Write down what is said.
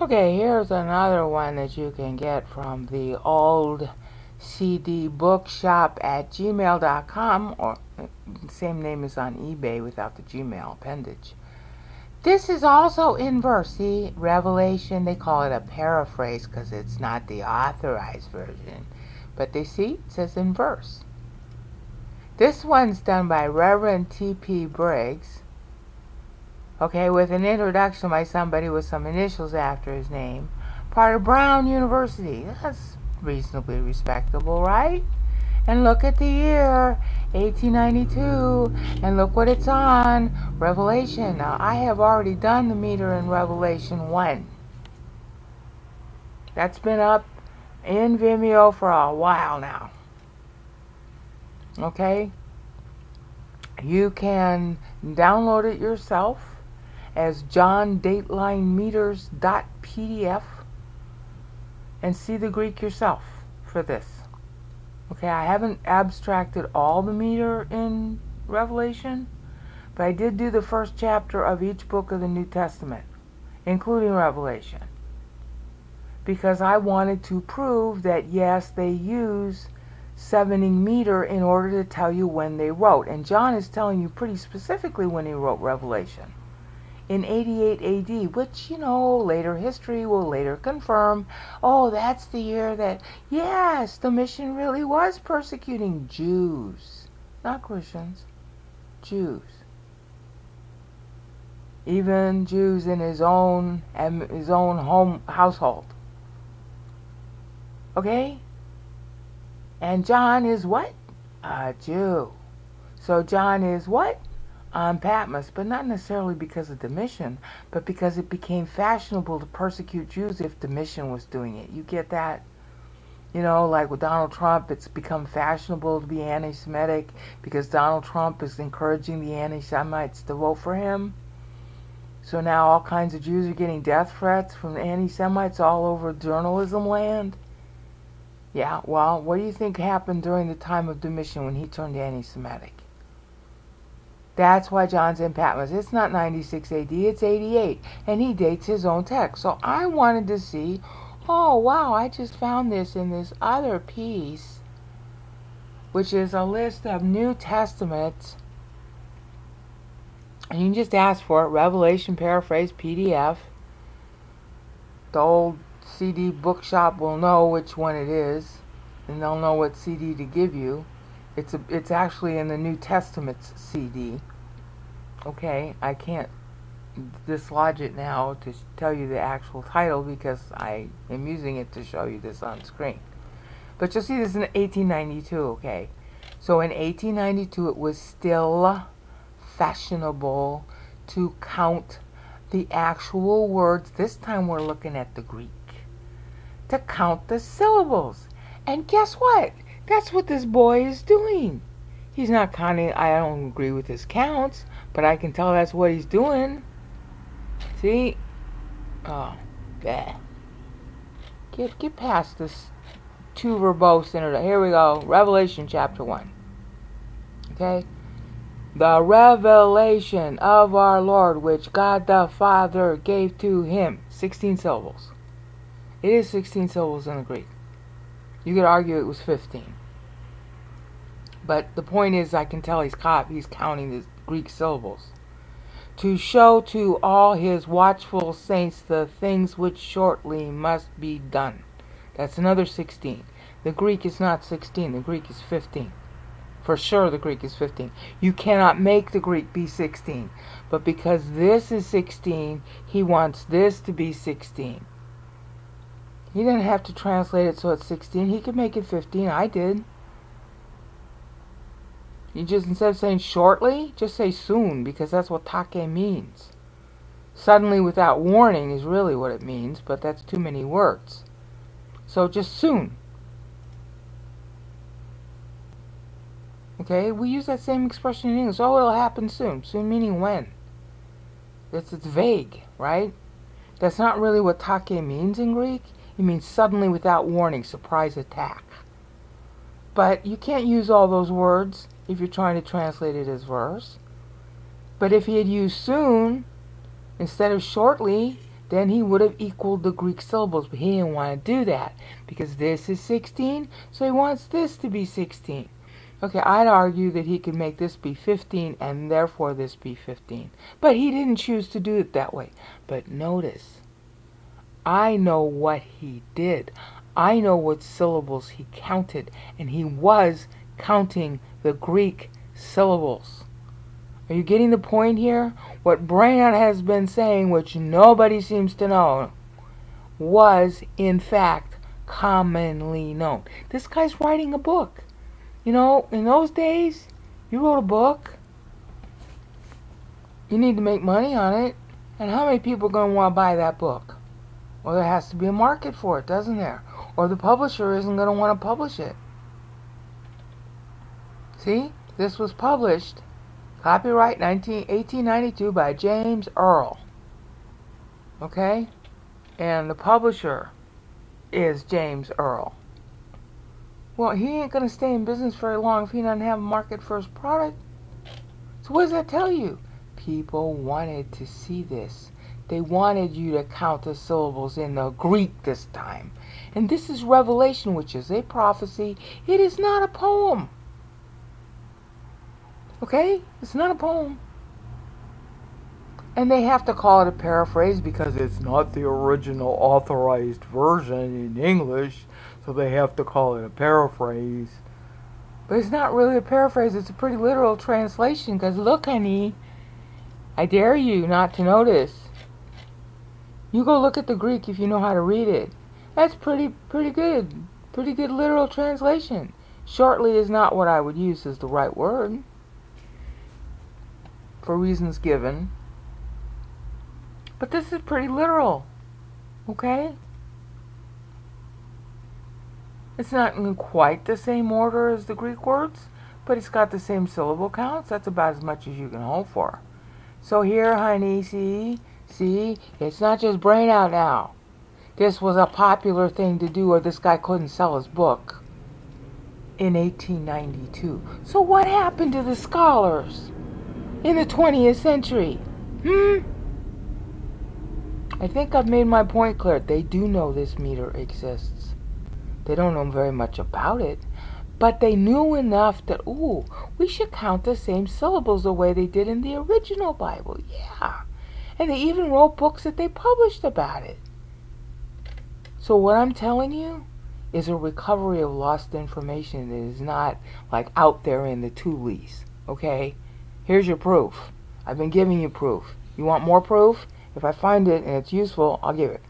Okay, here's another one that you can get from the old CD bookshop at gmail.com or uh, same name is on eBay without the Gmail appendage. This is also in verse. See, Revelation, they call it a paraphrase because it's not the authorized version. But they see, it says in verse. This one's done by Reverend T.P. Briggs okay, with an introduction by somebody with some initials after his name. Part of Brown University. That's reasonably respectable, right? And look at the year, 1892, and look what it's on, Revelation. Now, I have already done the meter in Revelation 1. That's been up in Vimeo for a while now. Okay? You can download it yourself as johndateline and see the Greek yourself for this. Okay, I haven't abstracted all the meter in Revelation, but I did do the first chapter of each book of the New Testament, including Revelation, because I wanted to prove that yes, they use sevening meter in order to tell you when they wrote. And John is telling you pretty specifically when he wrote Revelation in 88 AD, which, you know, later history will later confirm. Oh, that's the year that, yes, Domitian really was persecuting Jews, not Christians, Jews. Even Jews in his own his own home household. Okay? And John is what? A Jew. So John is what? On Patmos, but not necessarily because of Domitian, but because it became fashionable to persecute Jews if Domitian was doing it. You get that? You know, like with Donald Trump, it's become fashionable to be anti Semitic because Donald Trump is encouraging the anti Semites to vote for him. So now all kinds of Jews are getting death threats from anti Semites all over journalism land. Yeah, well, what do you think happened during the time of Domitian when he turned anti Semitic? That's why John's in Patmos. It's not 96 AD, it's 88. And he dates his own text. So I wanted to see, oh, wow, I just found this in this other piece, which is a list of New Testaments. And you can just ask for it Revelation Paraphrase PDF. The old CD bookshop will know which one it is, and they'll know what CD to give you. It's a, it's actually in the New Testament CD. Okay, I can't dislodge it now to tell you the actual title because I am using it to show you this on screen. But you'll see this in 1892, okay? So in 1892 it was still fashionable to count the actual words. This time we're looking at the Greek. To count the syllables. And guess what? That's what this boy is doing. He's not counting, I don't agree with his counts, but I can tell that's what he's doing. See? Oh, yeah. Get, get past this too verbose introduction. Here we go. Revelation chapter 1. Okay? The revelation of our Lord, which God the Father gave to him. 16 syllables. It is 16 syllables in the Greek. You could argue it was 15. But the point is, I can tell he's caught. He's counting the Greek syllables. To show to all his watchful saints the things which shortly must be done. That's another 16. The Greek is not 16. The Greek is 15. For sure, the Greek is 15. You cannot make the Greek be 16. But because this is 16, he wants this to be 16. He didn't have to translate it so it's 16. He could make it 15. I did. You just, instead of saying shortly, just say soon, because that's what take means. Suddenly without warning is really what it means, but that's too many words. So just soon. Okay, we use that same expression in English. Oh, it'll happen soon. Soon meaning when. It's, it's vague, right? That's not really what take means in Greek. It means suddenly without warning, surprise attack. But you can't use all those words if you're trying to translate it as verse. But if he had used soon instead of shortly, then he would have equaled the Greek syllables, but he didn't want to do that because this is 16, so he wants this to be 16. Okay, I'd argue that he could make this be 15 and therefore this be 15. But he didn't choose to do it that way. But notice, I know what he did. I know what syllables he counted, and he was counting the Greek syllables. Are you getting the point here? What Brainout has been saying, which nobody seems to know, was in fact commonly known. This guy's writing a book. You know, in those days, you wrote a book, you need to make money on it, and how many people are going to want to buy that book? Well, there has to be a market for it, doesn't there? Or the publisher isn't going to want to publish it. See, this was published Copyright 19, 1892 by James Earl. Okay? And the publisher is James Earl. Well, he ain't going to stay in business very long if he doesn't have a market for his product. So what does that tell you? People wanted to see this. They wanted you to count the syllables in the Greek this time. And this is Revelation, which is a prophecy. It is not a poem. Okay? It's not a poem. And they have to call it a paraphrase because it's not the original authorized version in English, so they have to call it a paraphrase. But it's not really a paraphrase, it's a pretty literal translation because look, honey, I dare you not to notice. You go look at the Greek if you know how to read it. That's pretty pretty good. Pretty good literal translation. Shortly is not what I would use as the right word for reasons given. But this is pretty literal. Okay? It's not in quite the same order as the Greek words, but it's got the same syllable counts. That's about as much as you can hope for. So here, honey, see, it's not just brain out now. This was a popular thing to do or this guy couldn't sell his book in 1892. So what happened to the scholars? in the 20th century? Hmm? I think I've made my point clear. They do know this meter exists. They don't know very much about it, but they knew enough that, ooh, we should count the same syllables the way they did in the original Bible. Yeah. And they even wrote books that they published about it. So what I'm telling you is a recovery of lost information that is not like out there in the Tulis, okay? Here's your proof. I've been giving you proof. You want more proof? If I find it and it's useful, I'll give it.